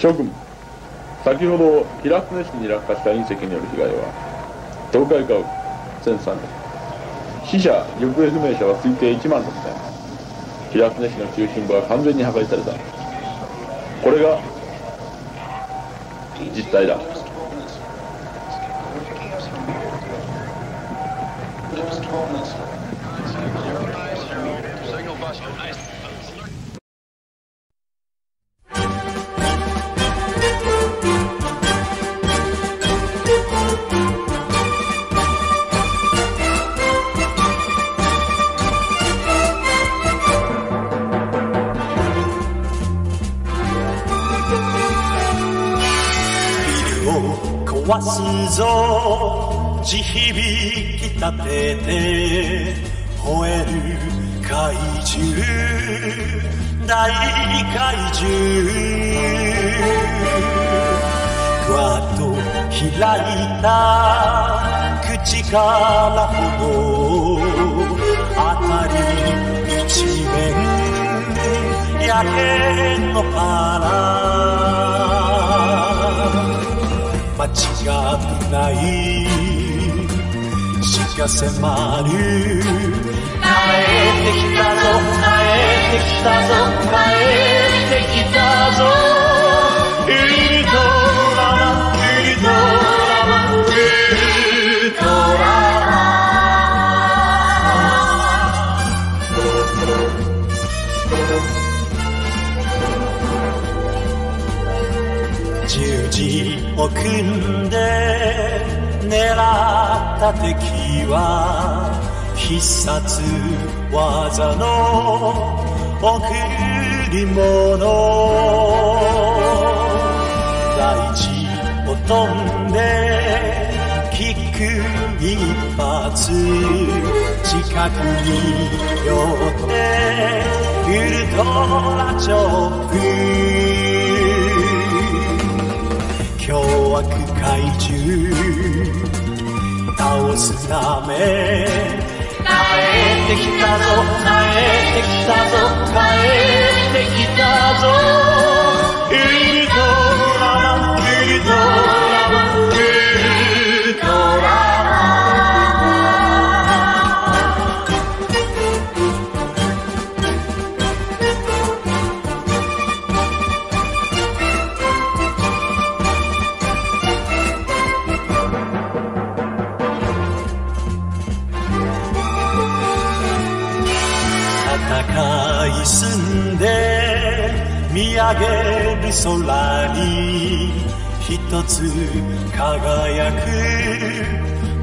諸君先ほど平常市に落下した隕石による被害は東海家屋1300死者行方不明者は推定1万6000平常市の中心部は完全に破壊された。これが実態だ。を壊すぞ地響き立てて吠える怪獣大怪獣ふわっと開いた口からほど辺り一面焼け野原間違ってない。死が迫る。帰ってきたぞ。帰ってきたぞ。帰ってきたぞ。ウルトラマンウルトラマ。ンウルトラマ。ン十字を組んで狙った敵は必殺技の贈り物。大地を飛んでキック一発近くに寄ってウルトラチョップ。凶悪怪獣倒すため。帰ってきたぞ。帰ってきたぞ。で見上げる空に一つ輝く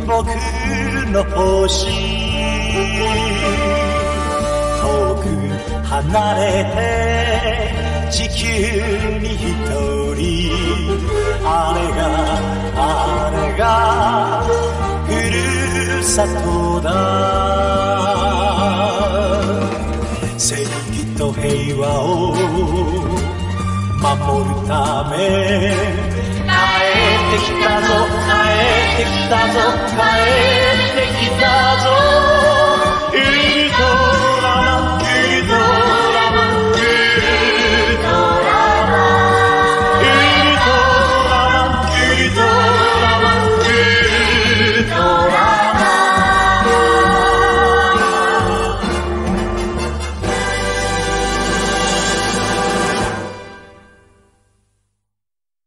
僕の星。遠く離れて地球に一人。あれがあれがふるさとだ。λαό Μα μορτάμε Καέτε κοιτάζω, καέτε κοιτάζω, καέτε κοιτάζω